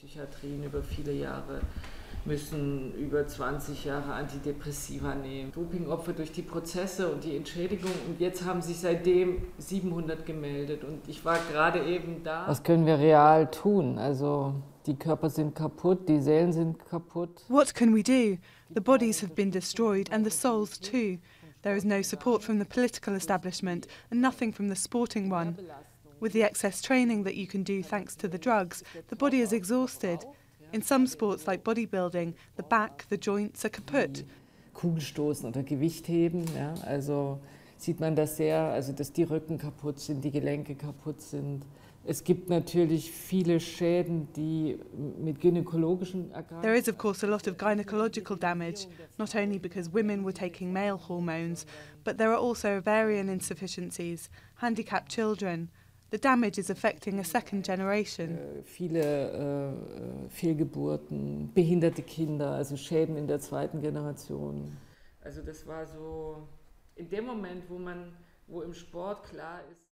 Psychiatrien über viele Jahre müssen über 20 Jahre Antidepressiva nehmen. Dopingopfer durch die Prozesse und die Entschädigung. Und jetzt haben sich seitdem 700 gemeldet. Und ich war gerade eben da. Was können wir real tun? Also die Körper sind kaputt, die Seelen sind kaputt. What can we do? The bodies have been destroyed and the souls too. There is no support from the political establishment and nothing from the sporting one. With the excess training that you can do thanks to the drugs, the body is exhausted. In some sports like bodybuilding, the back, the joints are kaputt. Kugelstoßen oder Gewichtheben, ja, also sieht man das sehr, also dass die Rücken kaputt sind, die Gelenke kaputt sind. Es gibt natürlich viele Schäden, die mit gynäkologischen Erkrankungen. There is, of course, a lot of gynecological damage, not only because women were taking male hormones, but there are also ovarian insufficiencies, handicapped children. The damage is affecting a second generation. Äh, viele äh, Fehlgeburten, behinderte Kinder, also Schäden in der zweiten Generation. Also das war so in dem Moment, wo man, wo im Sport klar ist,